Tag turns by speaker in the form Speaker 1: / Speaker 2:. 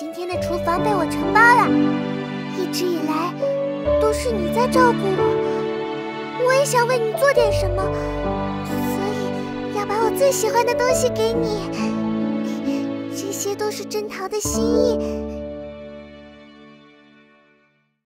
Speaker 1: 今天的厨房被我承包了。一直以来都是你在照顾我。我也想为你做点什么所以要把我最喜欢的东西给你。这些都是珍桃的心意。